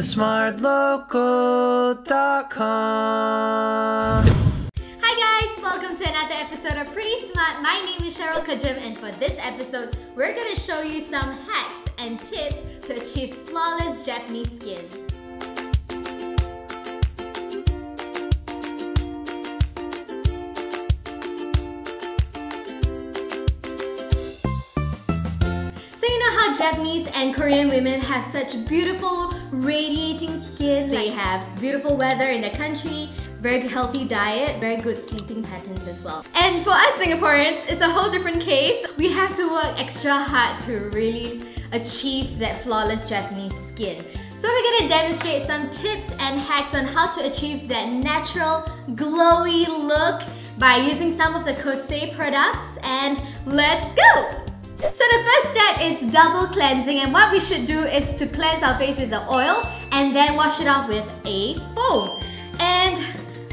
thesmartlocal.com. Hi guys, welcome to another episode of Pretty Smart. My name is Cheryl Kajim and for this episode, we're gonna show you some hacks and tips to achieve flawless Japanese skin. Japanese and Korean women have such beautiful, radiating skin. They have beautiful weather in their country, very healthy diet, very good sleeping patterns as well. And for us Singaporeans, it's a whole different case. We have to work extra hard to really achieve that flawless Japanese skin. So we're gonna demonstrate some tips and hacks on how to achieve that natural, glowy look by using some of the Kose products and let's go! So the first step is double cleansing and what we should do is to cleanse our face with the oil and then wash it off with a foam. And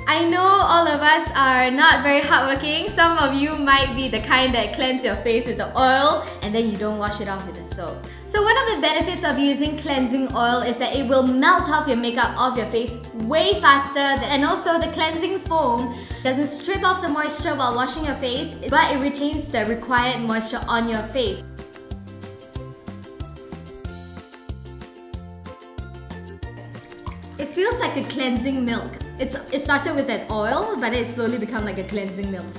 I know all of us are not very hardworking. Some of you might be the kind that cleanse your face with the oil and then you don't wash it off with the soap. So one of the benefits of using cleansing oil is that it will melt off your makeup off your face way faster and also the cleansing foam doesn't strip off the moisture while washing your face but it retains the required moisture on your face. It feels like a cleansing milk. It's, it started with an oil but it slowly become like a cleansing milk.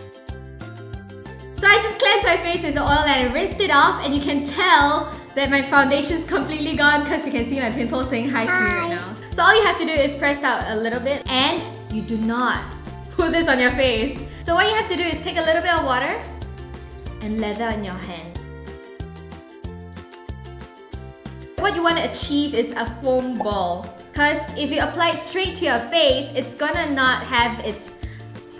So I just cleansed my face with the oil and I rinsed it off and you can tell that my foundation's completely gone because you can see my pimples saying hi, to me right now. So all you have to do is press out a little bit and you do not put this on your face. So what you have to do is take a little bit of water and lather on your hand. What you want to achieve is a foam ball because if you apply it straight to your face, it's gonna not have its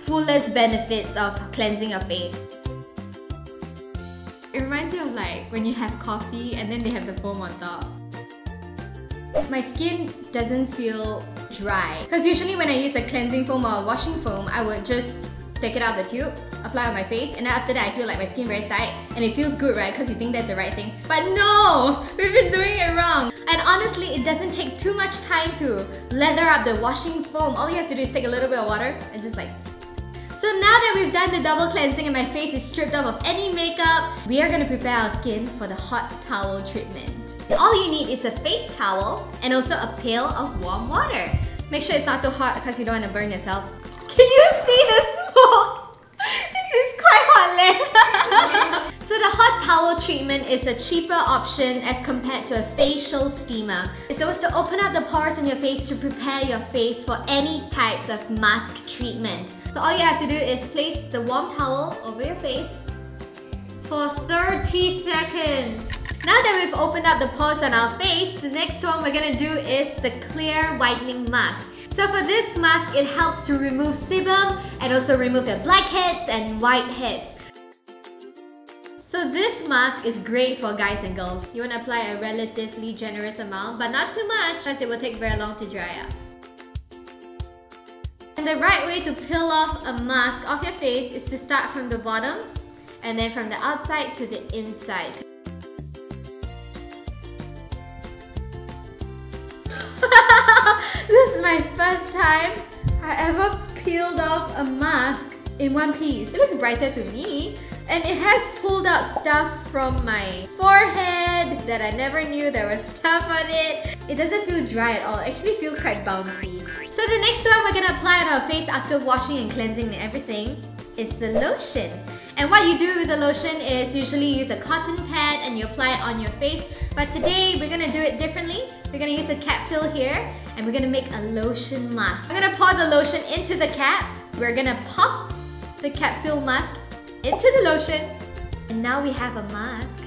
fullest benefits of cleansing your face. It reminds me of like when you have coffee and then they have the foam on top. My skin doesn't feel dry. Because usually when I use a cleansing foam or a washing foam, I would just take it out of the tube, apply on my face, and after that I feel like my skin very tight and it feels good, right? Because you think that's the right thing. But no! We've been doing it wrong! And honestly, it doesn't take too much time to lather up the washing foam. All you have to do is take a little bit of water and just like so now that we've done the double cleansing and my face is stripped off of any makeup, we are gonna prepare our skin for the hot towel treatment. All you need is a face towel and also a pail of warm water. Make sure it's not too hot because you don't want to burn yourself. Can you see the smoke? This is quite hot, leh. So the hot towel treatment is a cheaper option as compared to a facial steamer. It's supposed to open up the pores in your face to prepare your face for any types of mask treatment. So all you have to do is place the warm towel over your face for 30 seconds. Now that we've opened up the pores on our face, the next one we're gonna do is the clear whitening mask. So for this mask, it helps to remove sebum and also remove the blackheads and whiteheads. So this mask is great for guys and girls. You want to apply a relatively generous amount, but not too much as it will take very long to dry up. And the right way to peel off a mask off your face is to start from the bottom and then from the outside to the inside. this is my first time I ever peeled off a mask in one piece. It looks brighter to me. And it has pulled out stuff from my forehead that I never knew there was stuff on it. It doesn't feel dry at all. It actually feels quite bouncy. So the next one we're gonna apply on our face after washing and cleansing and everything is the lotion. And what you do with the lotion is usually use a cotton pad and you apply it on your face. But today we're gonna do it differently. We're gonna use a capsule here and we're gonna make a lotion mask. I'm gonna pour the lotion into the cap. We're gonna pop the capsule mask into the lotion and now we have a mask.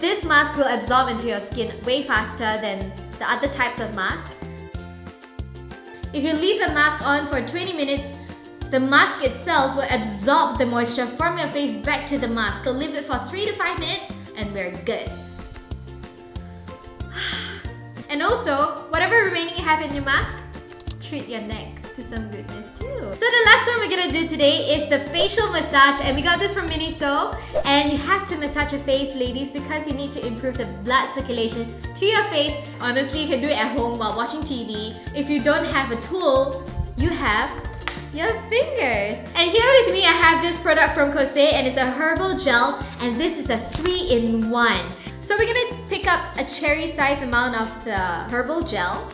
This mask will absorb into your skin way faster than the other types of mask. If you leave the mask on for 20 minutes, the mask itself will absorb the moisture from your face back to the mask. So leave it for 3 to 5 minutes and we're good. And also, whatever remaining you have in your mask, treat your neck to some goodness too. So the last one we're gonna do today is the facial massage and we got this from Miniso and you have to massage your face ladies because you need to improve the blood circulation to your face. Honestly, you can do it at home while watching TV. If you don't have a tool, you have your fingers. And here with me I have this product from Kose and it's a herbal gel and this is a 3-in-1. So we're gonna pick up a cherry size amount of the herbal gel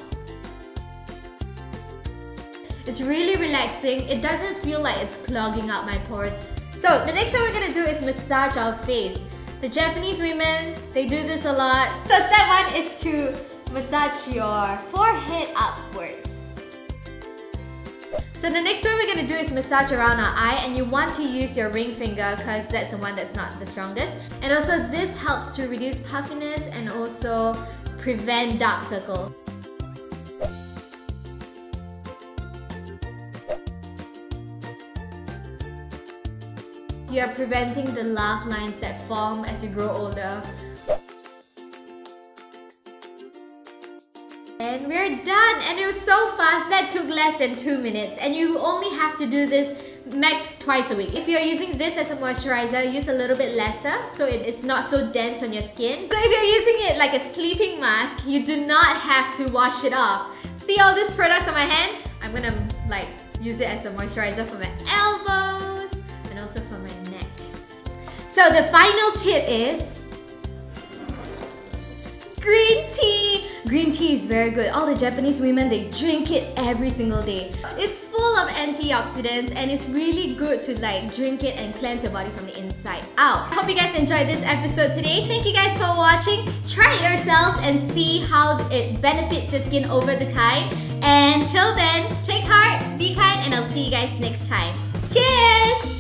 it's really relaxing. It doesn't feel like it's clogging up my pores. So the next thing we're gonna do is massage our face. The Japanese women, they do this a lot. So step one is to massage your forehead upwards. So the next one we're gonna do is massage around our eye and you want to use your ring finger because that's the one that's not the strongest. And also this helps to reduce puffiness and also prevent dark circles. You are preventing the laugh lines that form as you grow older. And we're done! And it was so fast, that took less than 2 minutes. And you only have to do this max twice a week. If you're using this as a moisturizer, use a little bit lesser so it's not so dense on your skin. So if you're using it like a sleeping mask, you do not have to wash it off. See all these products on my hand? I'm gonna like use it as a moisturizer for my elbows so the final tip is green tea. Green tea is very good. All the Japanese women, they drink it every single day. It's full of antioxidants and it's really good to like drink it and cleanse your body from the inside out. I hope you guys enjoyed this episode today. Thank you guys for watching. Try it yourselves and see how it benefits your skin over the time. And till then, take heart, be kind, and I'll see you guys next time. Cheers!